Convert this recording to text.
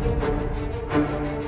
Música